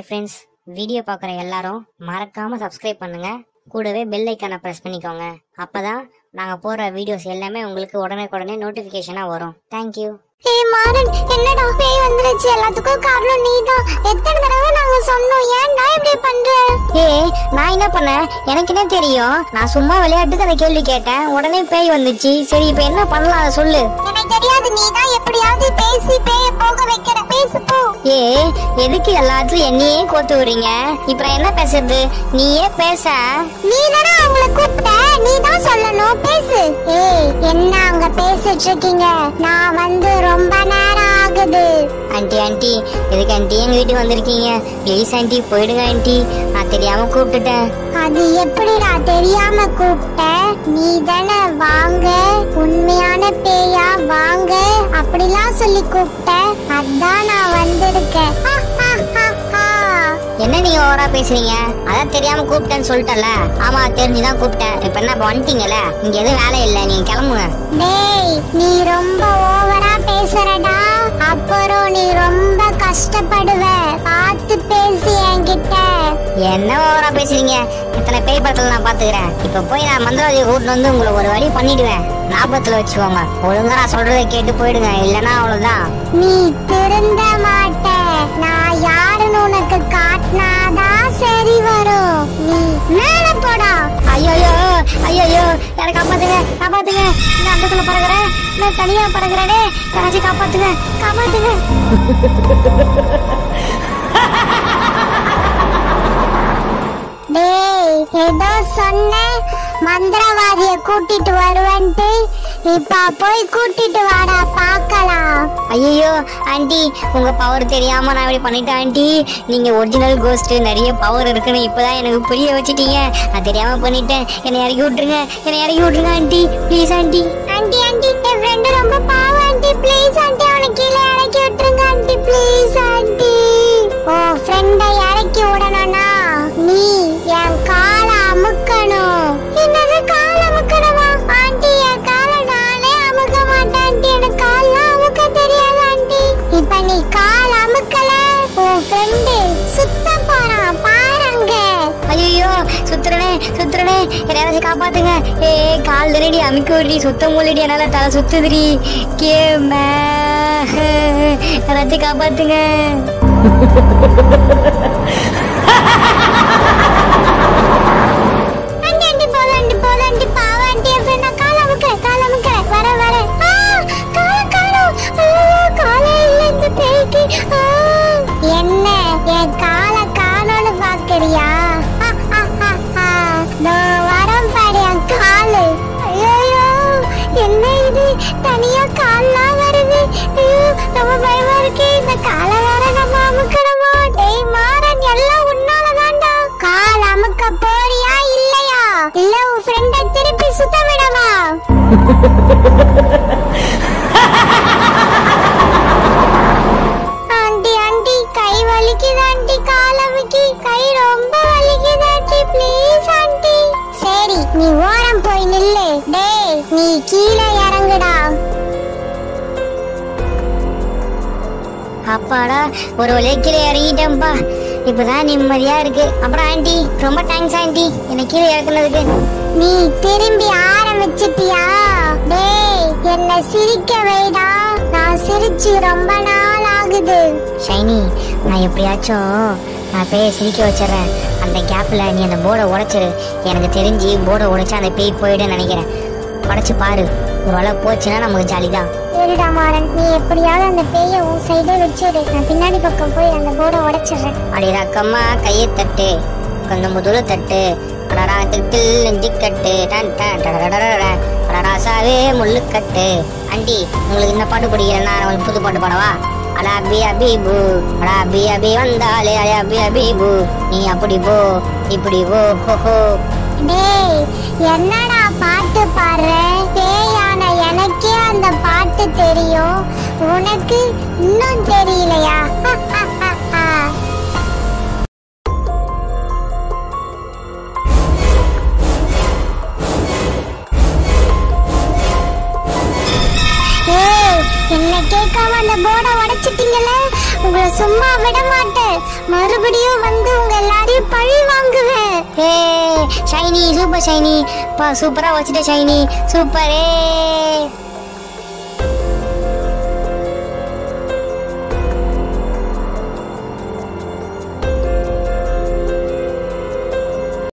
Hi friends video பார்க்குற எல்லாரும் மறக்காம சப்ஸ்கிரைப் பண்ணுங்க. கூடவே பெல் ஐக்கானை ப்ரெஸ் பண்ணிக்கோங்க. அப்பதான் நாங்க போடுற வீடியோஸ் எல்லாமே உங்களுக்கு உடனே உடனே நோட்டிபிகேஷனா வரும். தேங்க்யூ ஏய் மாறன் என்னடா பேய் வந்துருச்சு. எல்லாத்துக்கும் காரணம் நீதான். ஏய் நான் என்ன பண்ணேன் எனக்கு என்ன தெரியும்? நான் சும்மா விளையாட்டுக்கு அந்த கேள்வி கேட்டேன். உடனே பேய் வந்துச்சு. சரி இப்போ என்ன பண்ணலாம்? அதை சொல்லு. எனக்கு தெரியாது. நீதான் எப்படியாவது பேசி பேய போக வைக்கிற பேசு போ. ஏ எதுக்கு எல்லாத்துலயும் என்னையே கோத்து விடுறீங்க? இப்ப என்ன பேசுறது? நீயே பேச. நீ தானே அவங்கள கூப்பிட்ட? நீ தான் சொல்லணும். பேசு. ஏய் என்ன அங்க பேசிட்டு இருக்கீங்க? நான் வந்து ரொம்ப நேரம் ஆகுது ஆண்டி ஆண்டி எதுக்கு ஆண்டி எங்க வீட்டுக்கு வந்திருக்கீங்க? ப்ளீஸ் ஆண்டி போயிடுங்க ஆண்டி. நான் தெரியாம கூப்பிட்டுட்டேன். அது எப்படிடா தெரியாம கூப்பிட்ட நீ தானே வாங்க. உண்மையான பேயா? வாங்க. அப்படிலாம் சொல்லி கூப்பிட்ட அதான் நான் வந்திருக்கேன். என்ன நீங்க ஓவரா பேசுறீங்க? அதான் தெரியாம கூப்பிட்டேன்னு சொல்லிட்டல ஆமா தெரிஞ்சுதான் கூப்பிட்டேன். இப்ப என்ன வந்துட்டீங்கல்ல? இங்க எதுவும் வேலை இல்ல. நீங்க கிளம்புங்க. டேய் நீ ரொம்ப ஓவரா பேசுறடா. அப்புறம் நீ ரொம்ப கஷ்டப்படுவ. பார்த்து பேசி என்கிட்ட. என்ன ஓவரா பேசுறீங்க? இத்தனை பேய் படத்துல நான் பாத்துக்கிறேன் இப்ப போய் நான் மந்திரவாதியை கூட்டிட்டு வந்து உங்களை ஒரு வழி பண்ணிடுவேன். ஞாபகத்துல வச்சுக்கோங்க. ஒழுங்கா நான் சொல்றதை கேட்டு போயிடுங்க. இல்லைன்னா அவ்வளவுதான். நீ திருந்த மாட்ட. நான் யாருன்னு உனக்கு காட்டினாதான் சரி வரும். நீ மேல போடா. ஐயோ ஐயோ யாரை காப்பாத்துங்க காப்பாத்துங்க. இந்த அண்டத்துல பறகுறேன் நான் தனியா பறகுறேனே யாராச்சும் காப்பாத்துங்க காப்பாத்துங்க. டேய் ஏதோ சொன்ன? மந்திரவாதிய கூட்டிட்டு வருவேன்ட்டு. இப்ப போய் கூட்டிட்டு வாடா பாக்கலாம் ஐயோ ஆண்டி உங்க பவர் தெரியாம நான் இப்படி பண்ணிட்டேன் ஆண்டி. நீங்க ஒரிஜினல் கோஸ்ட் நிறைய பவர் இருக்குன்னு இப்பதான் எனக்கு புரிய வச்சிட்டீங்க. நான் தெரியாம பண்ணிட்டேன். என்னை இறக்கி விட்டுருங்க. என்னை இறக்கி விட்டுருங்க aunty. Please aunty. Aunty aunty N friend ரொம்ப பாவம் ஆண்டி. ப்ளீஸ் ஆண்டி அவனை கீழே இறக்கி விட்டுருங்க ஆண்டி. ப்ளீஸ் என்னை யாராச்சும் காப்பாத்துங்க. ஏ கால் தரடி அமுக்கி விடுறி சுத்த மூலடி என்னால தலை சுத்துதுடி. கே மே யாராச்சும் காப்பாத்துங்க. தனியா கால்லாம் வருது. ஐயோ ரொம்ப பயமா இருக்கு. இந்த கால வேற நம்ம அமுக்கணுமா டேய் மாறன் எல்லாம் உன்னாலதான்டா. கால் அமுக்க போறியா இல்லையா? இல்ல உன் ஃப்ரெண்ட திருப்பி சுத்த விடவா? ஆண்டி ஆண்டி கை வலிக்குது ஆண்டி. கால் அமுக்கி கை ரொம்ப வலிக்குது ஆண்டி. Please aunty. சரி நீ ஓரம் போய் நில்லு. டேய் நீ கீழே இறங்குடா. அப்பாடா ஒரு வழியா கீழே இறங்கிட்டேன்ப்பா இப்பதான் நிம்மதியா இருக்கு. அப்புறம் ஆண்டி ரொம்ப தேங்க்ஸ் ஆண்டி. என்னை கீழே இறக்குனதுக்கு. நீ திரும்பி ஆரம்பிச்சிட்டியா? டேய் என்ன சிரிக்க வைடா. நான் சிரிச்சு ரொம்ப நாள் ஆகுது. ஷைனி நான் எப்படியாச்சும் நான் பேய சிரிக்க வச்சிடுறேன். அந்த கேப்ல நீ அந்த போர்டை உடைச்சிரு. எனக்கு தெரிஞ்சு போர்டை உடைச்சா அந்த பேய் போயிடுன்னு நினைக்கிறேன். உடைச்சு பாரு. ஒரு வேளை போச்சுன்னா நமக்கு ஜாலி தான் சரிடா மாறன். நீ எப்படியாவது அந்த பேய உன் சைடே வச்சிரு. நான் பின்னாடி பக்கம் போய் அந்த போர்டை உடைச்சிடுறேன். அடி ரக்கம்மா கையை தட்டு. கொஞ்சம் முதுல தட்டு. அடடா திட்டில் நெஞ்சு கட்டு. Done done. அடராசாவே முள்ளு கட்டு. ஆண்டி உங்களுக்கு இந்த பாட்டு பிடிக்கிறேன்னா நான் புது பாட்டு பாடவா? அடா அபி அபிபு அடா அபி அபி வந்தாலே அடே அபி அபிபு நீ அப்படி போ இப்படி போ ஹோ ஹோ. டேய் என்னடா பாட்டு பாடுற? பாட்டு தெரியும். உனக்கு இன்னும் தெரியலையா? என்ன கேட்காம அந்த போர்டை உடைச்சிட்டீங்கல்ல உங்களை சும்மா விட மாட்டேன். மறுபடியும் வந்து உங்க எல்லாரையும் பழி வாங்குவேன். ஏ ஷைனி சூப்பர் ஷைனி. சூப்பரா வச்சுட்ட ஷைனி. சூப்பர் ஏ